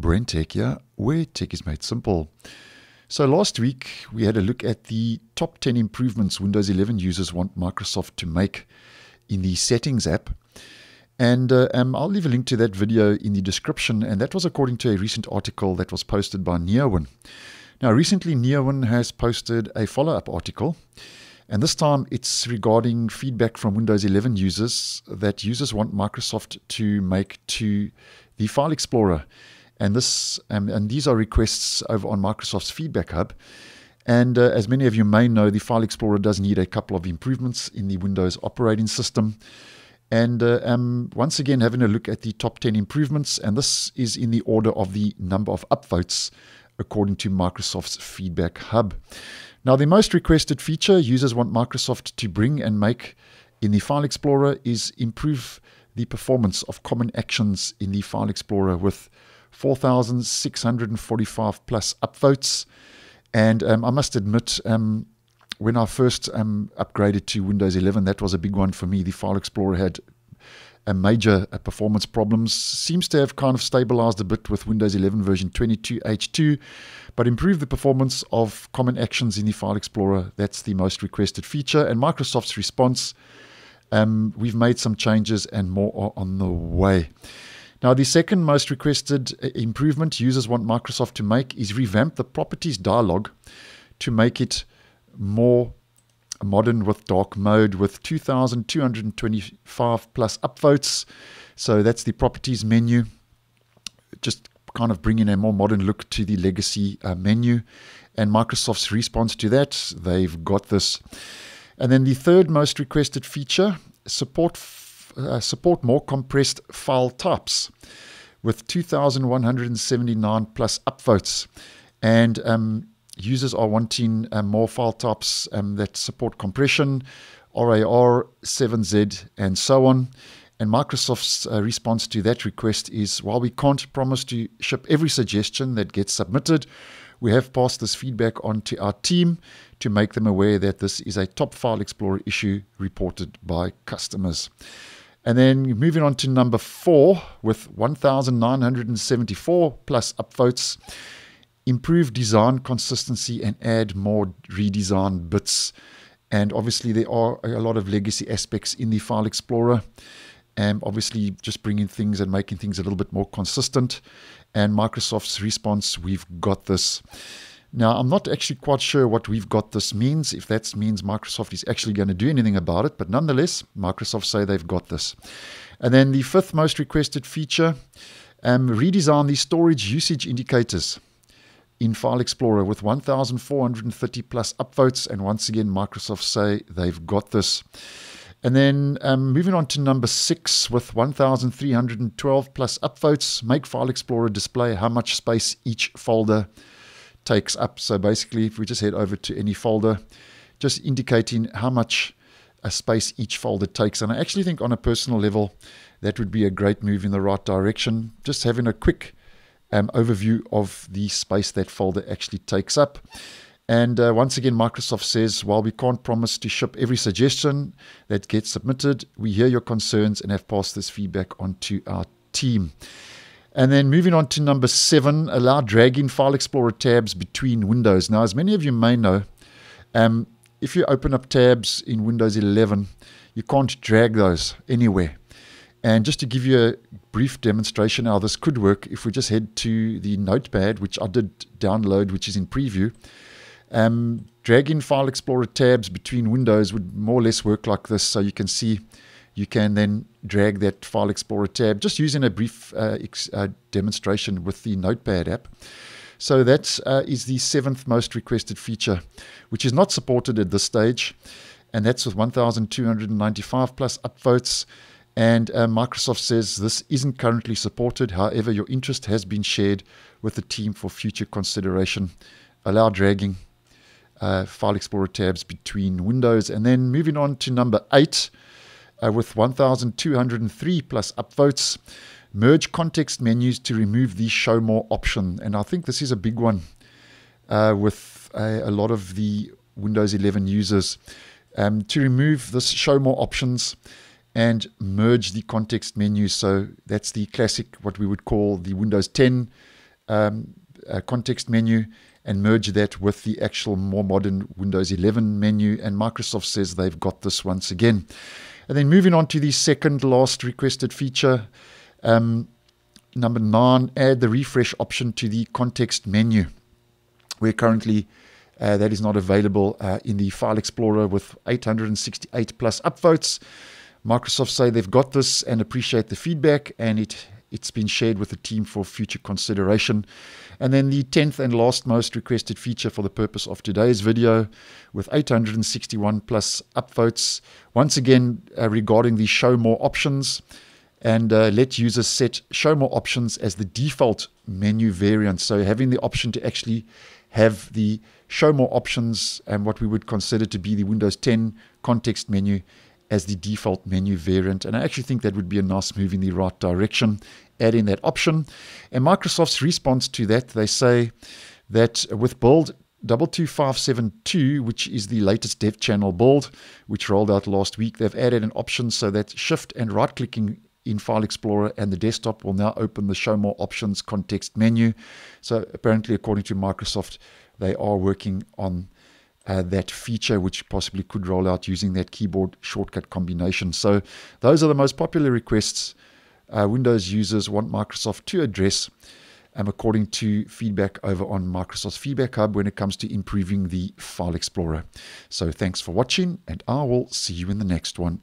Brentech here, where tech is made simple. So last week we had a look at the top 10 improvements Windows 11 users want Microsoft to make in the Settings app. And uh, um, I'll leave a link to that video in the description. And that was according to a recent article that was posted by Neowin. Now, recently, Neowin has posted a follow up article. And this time it's regarding feedback from Windows 11 users that users want Microsoft to make to the File Explorer. And this um, and these are requests over on Microsoft's Feedback Hub. And uh, as many of you may know, the File Explorer does need a couple of improvements in the Windows operating system. And uh, um, once again, having a look at the top 10 improvements, and this is in the order of the number of upvotes according to Microsoft's Feedback Hub. Now, the most requested feature users want Microsoft to bring and make in the File Explorer is improve the performance of common actions in the File Explorer with 4,645 plus upvotes. And um, I must admit, um, when I first um, upgraded to Windows 11, that was a big one for me. The File Explorer had a major uh, performance problems. Seems to have kind of stabilized a bit with Windows 11 version 22H2, but improved the performance of common actions in the File Explorer. That's the most requested feature. And Microsoft's response um, we've made some changes and more are on the way. Now, the second most requested uh, improvement users want Microsoft to make is revamp the properties dialog to make it more modern with dark mode with 2,225 plus upvotes. So that's the properties menu. Just kind of bringing a more modern look to the legacy uh, menu. And Microsoft's response to that, they've got this. And then the third most requested feature, support uh, support more compressed file types with 2,179 plus upvotes. And um, users are wanting uh, more file types um, that support compression, RAR, 7Z, and so on. And Microsoft's uh, response to that request is while we can't promise to ship every suggestion that gets submitted, we have passed this feedback on to our team to make them aware that this is a top file explorer issue reported by customers. And then moving on to number four with 1,974 plus upvotes improve design consistency and add more redesign bits. And obviously, there are a lot of legacy aspects in the File Explorer. And obviously, just bringing things and making things a little bit more consistent. And Microsoft's response, we've got this. Now, I'm not actually quite sure what we've got this means, if that means Microsoft is actually going to do anything about it, but nonetheless, Microsoft say they've got this. And then the fifth most requested feature um, redesign the storage usage indicators in File Explorer with 1,430 plus upvotes. And once again, Microsoft say they've got this. And then um, moving on to number six with 1,312 plus upvotes, make File Explorer display how much space each folder takes up. So basically, if we just head over to any folder, just indicating how much a space each folder takes. And I actually think on a personal level, that would be a great move in the right direction. Just having a quick um, overview of the space that folder actually takes up. And uh, once again, Microsoft says, while we can't promise to ship every suggestion that gets submitted, we hear your concerns and have passed this feedback on to our team. And then moving on to number seven, allow dragging File Explorer tabs between windows. Now, as many of you may know, um, if you open up tabs in Windows 11, you can't drag those anywhere. And just to give you a brief demonstration how this could work, if we just head to the notepad, which I did download, which is in preview, um, dragging File Explorer tabs between windows would more or less work like this. So you can see you can then drag that File Explorer tab just using a brief uh, uh, demonstration with the Notepad app. So that uh, is the seventh most requested feature, which is not supported at this stage, and that's with 1,295 plus upvotes. And uh, Microsoft says this isn't currently supported. However, your interest has been shared with the team for future consideration. Allow dragging uh, File Explorer tabs between windows. And then moving on to number eight uh, with 1,203 plus upvotes. Merge context menus to remove the show more option. And I think this is a big one uh, with a, a, lot of the Windows 11 users. Um, to remove this show more options and merge the context menu. So that's the classic, what we would call the Windows 10 um, uh, context menu and merge that with the actual more modern Windows 11 menu. And Microsoft says they've got this once again. And then moving on to the second last requested feature. Um, number nine, add the refresh option to the context menu. We're currently uh, that is not available uh, in the File Explorer with 868 plus upvotes. Microsoft say they've got this and appreciate the feedback, and it it's been shared with the team for future consideration. And then the 10th and last most requested feature for the purpose of today's video with 861 plus upvotes. Once again, uh, regarding the show more options and uh, let users set show more options as the default menu variant. So having the option to actually have the show more options and what we would consider to be the Windows 10 context menu as the default menu variant. And I actually think that would be a nice move in the right direction, adding that option. And Microsoft's response to that, they say that with build 22572, which is the latest dev channel build, which rolled out last week, they've added an option so that shift and right clicking in File Explorer and the desktop will now open the Show More Options context menu. So apparently, according to Microsoft, they are working on uh, that feature, which possibly could roll out using that keyboard shortcut combination. So, those are the most popular requests uh, Windows users want Microsoft to address, um, according to feedback over on Microsoft's Feedback Hub when it comes to improving the File Explorer. So, thanks for watching, and I will see you in the next one.